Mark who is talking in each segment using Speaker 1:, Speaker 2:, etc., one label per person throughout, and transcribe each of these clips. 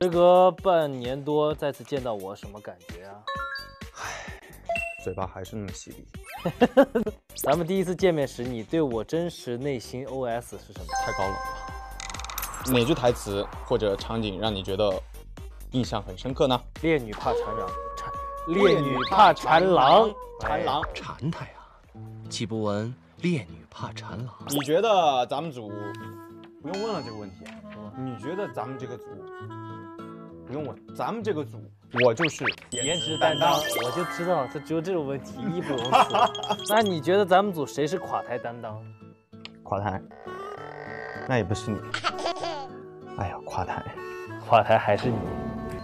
Speaker 1: 时隔半年多再次见到我，什么感觉啊？
Speaker 2: 唉嘴巴还是那么犀利，
Speaker 1: 咱们第一次见面时，你对我真实内心 OS 是什么？
Speaker 2: 太高冷了。哪句台词或者场景让你觉得印象很深刻呢？
Speaker 1: 烈女怕缠郎，缠烈女怕缠郎，
Speaker 2: 缠郎。
Speaker 3: 缠他呀，岂不闻烈女怕缠郎？
Speaker 2: 你觉得咱们组不用问了这个问题？你觉得咱们这个组不用问，咱们这个组我就是
Speaker 1: 颜值担当，我就知道他只有这种问题，义不容辞。那你觉得咱们组谁是垮台担当？
Speaker 2: 垮台，那也不是你。哎呀，垮台，
Speaker 1: 垮台还是你，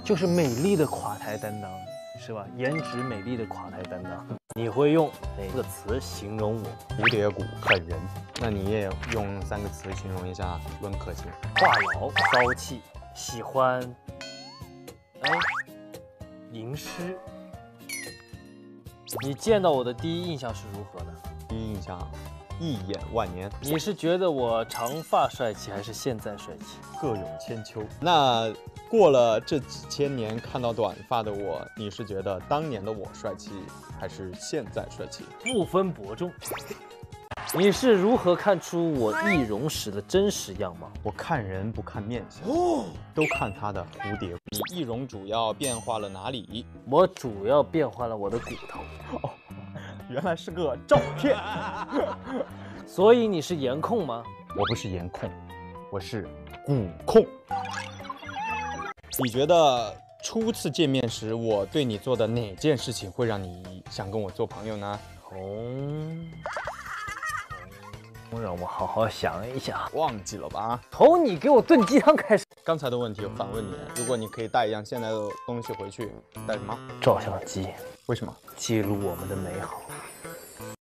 Speaker 1: 就是美丽的垮台担当，是吧？颜值美丽的垮台担当，你会用哪个词形容我？
Speaker 2: 蝴蝶骨狠人，那你也用三个词形容一下温可欣。
Speaker 1: 话痨、骚气、喜欢，哎，吟诗。你见到我的第一印象是如何呢？
Speaker 2: 第一印象，一眼万年，
Speaker 1: 你是觉得我长发帅气，还是现在帅气？
Speaker 2: 各有千秋。那过了这几千年，看到短发的我，你是觉得当年的我帅气，还是现在帅气？
Speaker 1: 不分伯仲。你是如何看出我易容时的真实样貌？
Speaker 2: 我看人不看面相，哦，都看他的蝴蝶。你易容主要变化了哪里？
Speaker 1: 我主要变化了我的骨头。哦，
Speaker 2: 原来是个照片。
Speaker 1: 所以你是颜控吗？
Speaker 2: 我不是颜控，我是骨控。你觉得初次见面时我对你做的哪件事情会让你想跟我做朋友呢？
Speaker 1: 从让我好好想一想，
Speaker 2: 忘记了吧？
Speaker 1: 从你给我炖鸡汤开始。
Speaker 2: 刚才的问题反问你，如果你可以带一样现在的东西回去，带什么？
Speaker 1: 照相机。
Speaker 2: 为什么？
Speaker 1: 记录我们的美好。